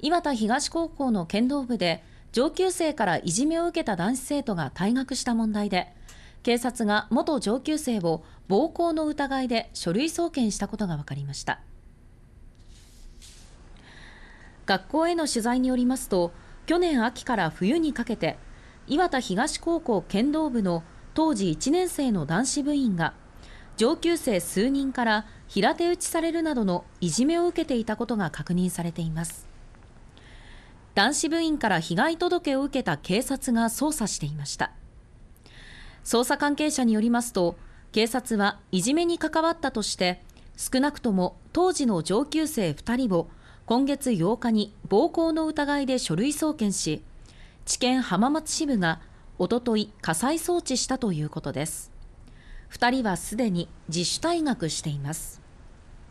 岩田東高校の剣道部で上級生からいじめを受けた男子生徒が退学した問題で警察が元上級生を暴行の疑いで書類送検したことが分かりました。学校への取材によりますと去年秋から冬にかけて岩田東高校剣道部の当時1年生の男子部員が上級生数人から平手打ちされるなどのいじめを受けていたことが確認されています。男子部員から被害届を受けた警察が捜査していました。捜査関係者によりますと警察はいじめに関わったとして少なくとも当時の上級生2人を今月8日に暴行の疑いで書類送検し地検浜松支部がおととい火災送致したということです。2人はすでに自主退学しています。